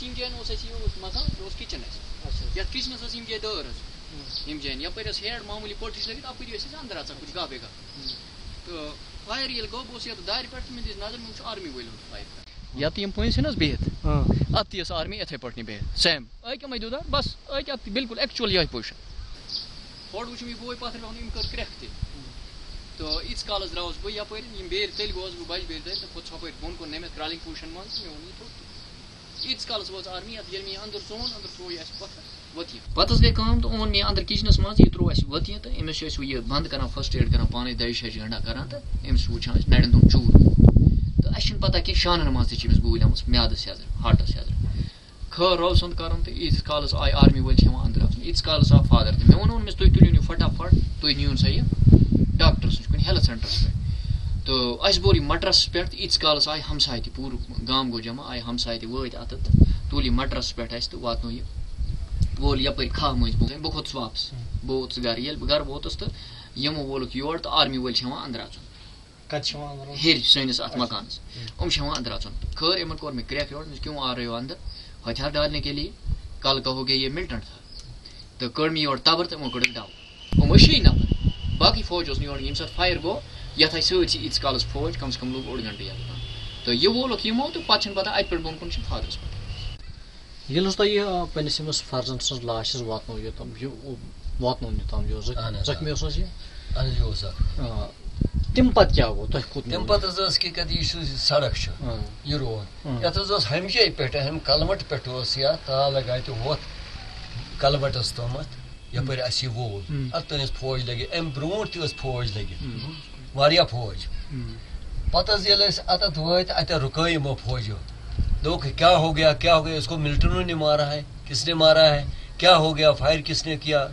बस यम जान मकान यह किचन ये किचनस यम जाए दर यम जान यप हेड मामूली पट लगे अपर अंदर अचा कुछ गा बेगा तो फायर ये गो बस ये दार पे मे दिस नज़र मे आर्मी वल फायर यत यम पन ना बिहत अत यस आर्मी इथे पे बिहत सेम अक मजदूदार बस अक अत बिल्कुल एक्चुअल यह पोजिशन फोड़ वुचम यह बोय पथर यम कर क्रैक त तो ईच कालस द्रावस बह यप बेर तेल गोस बह बज बेर तेल तो खुद छप बोन कुन नमित क्रॉलिंग पोजिशन मन मे वो थोड़ ईच कालस वो आर्मी अत ये मे अंदर सोन अंदर सो पथर वतिय पत गई कम तो ओन मे अंदर किचनस मज यह त्रो वतिय तो अमिस यह बंद कर फ़र्स्ट एड कर पाने दह शे गंडा कर तो अमिस वुचान नड़न तुम चूर तो अस पता कि शानन मज तमिस गूल आम म्यादस यजर हार्टस यजर खर रव सुंद कर तो ईत कालस आय आर्मी वल अंदर ईत कालस आव फादर तो मे वो अमिस तुम तुलिन फटाफट तुम नीन सा यह डॉक्टर कुन हेल्थ सेंटरस पे तो अस बोर मटरस पे ईत कालस आय हमसाय पूर गाम गो जमा आय हमसाय वत अत तुल मटरस पे तो वातनो यह वोल यप खा मज बह खोत वापस बह वोत्स गर ये गर वोतस तो यमो वोलुक योर तो आर्मी वल अंदर अचुन हेर सैनिस अत मकान हम अंदर अचुन खैर इन कोर मे क्रैक योर क्यों आ रहे हो अंदर हथियार डालने के लिए कल का गया ये मिल्टन था तो कर मे योर तबर तो कड़ डाव हम नफर बाकी फौज योर ये फायर गो यथ सर इत कालस फौज कम से कम लोग ओड घंटे तो ये वोलुक यमो तो पे पता अत पे बोन कुन फादरस पे तिम क्या गो तह कुत तिम पत जस कि कदी यु सड़क छ यु रोड हमेशा पेट हम कलमट पेट ओस या ता लगाय तो वत कलमटस तमत यपर असी वोल अतनिस फौज लगे एम ब्रोट तस फौज लगे वारिया फौज पतस येलस अत वत अत रुकय मो फौजो लोग क्या हो गया क्या हो गया इसको मिल्टनों ने मारा है किसने मारा है क्या हो गया फायर किसने किया?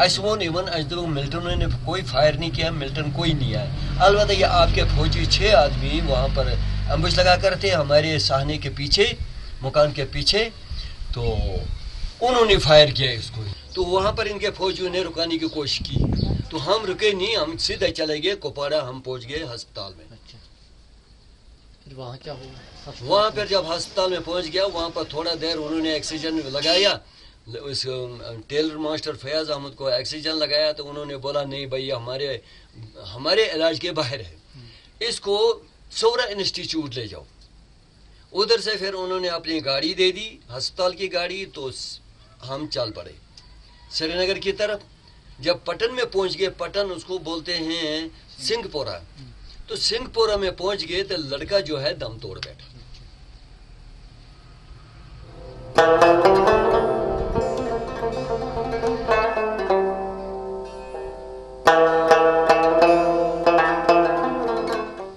अस वो इवन अस दो मिल्टनों ने कोई फायर नहीं किया मिल्टन कोई नहीं आया। अलबत् ये आपके फौजी छः आदमी वहाँ पर अम्बुश लगा कर थे हमारे सहने के पीछे मकान के पीछे तो उन्होंने फायर किया इसको। तो वहाँ पर इनके फौजियों ने रुकाने की कोशिश की। तो हम रुके नहीं हम सीधे चले गए कोपाड़ा हम पहुँच गए अस्पताल में। अच्छा। वहाँ क्या हुआ? वहाँ पर जब अस्पताल में पहुँच गया वहाँ पर थोड़ा देर उन्होंने ऑक्सीजन लगाया। उस टेलर मास्टर फयाज अहमद को ऑक्सीजन लगाया तो उन्होंने बोला नहीं भैया हमारे हमारे इलाज के बाहर है। इसको सोरा इंस्टीट्यूट ले जाओ। उधर से फिर उन्होंने अपनी गाड़ी दे दी अस्पताल की गाड़ी तो हम चल पड़े। श्रीनगर की तरफ़। जब पटन में पहुँच गए पटन उसको बोलते हैं सिंहपोरा। तो सिंहपोरा में पहुँच गए तो लड़का जो है दम तोड़ बैठा।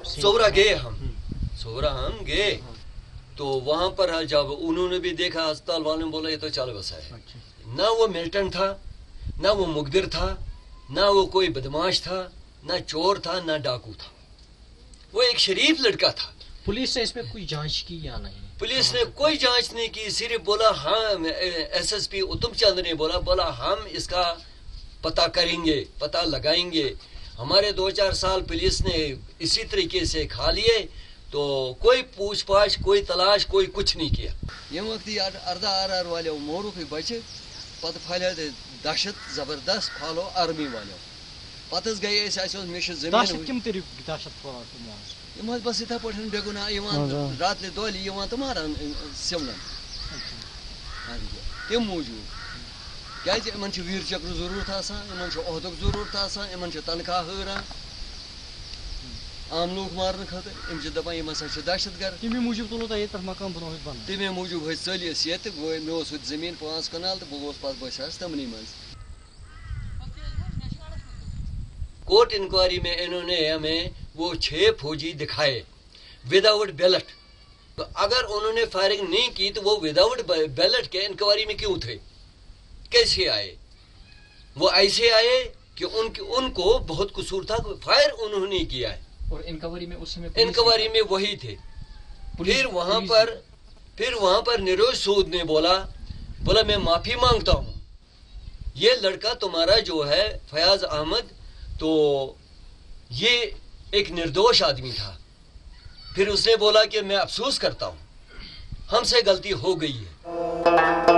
सोरा गए हम। सोरा हम गए। तो वहाँ पर जब उन्होंने भी देखा अस्पताल वालों ने बोला ये तो चल बसा है ना वो मिल्टन था ना वो मुकदर था ना वो कोई बदमाश था ना चोर था ना डाकू था। वो एक शरीफ लड़का था। पुलिस ने इसमें कोई जाँच की या नहीं? पुलिस ने कोई जाँच नहीं की सिर्फ़ बोला हाँ एसएसपी उत्तम चंद ने बोला बोला हम इसका पता करेंगे पता लगाएँगे। हमारे दो चार साल पुलिस ने इसी तरीके से खा लिए तो कोई पूछ पाछ कोई तलाश कोई कुछ नहीं किया। ये वक्त अर्धा आर आर वाले मोरू के बचे पत फैले दहशत ज़बरदस्त फालो आर्मी वाले पत गए मे ज़मीन यम बस इथे पे बेगुना रात दोल तो मारान सिमलन तम मूजूब क्या वीर चक्र ज़रूरत अहदुक ज़रूरत इन तनख्वाह हरान आम लोग मारन खतर इन दपान यम हसा दहशत गर्द तमे मूजूब तुलो मकान बनो तमे मूजूब चलिस ये मे ज़मीन पाँच कनाल तो बहुत पे बस तमनी मज कोर्ट इंक्वायरी में इन्होंने हमें वो छह फौजी दिखाए विदाउट बैलेट तो अगर उन्होंने फायरिंग नहीं की तो वो विदाउट बैलेट के इंक्वायरी में क्यों थे? कैसे आए? वो ऐसे आए कि उनके उनको बहुत कसूर था फायर उन्होंने किया है। और इंक्वायरी में उस समय इंक्वायरी में वही थे। फिर वहाँ पर फिर वहाँ पर निरोज सूद ने बोला बोला मैं माफ़ी माँगता हूँ। ये लड़का तुम्हारा जो है फयाज अहमद तो ये एक निर्दोष आदमी था। फिर उसने बोला कि मैं अफसोस करता हूँ। हमसे गलती हो गई है।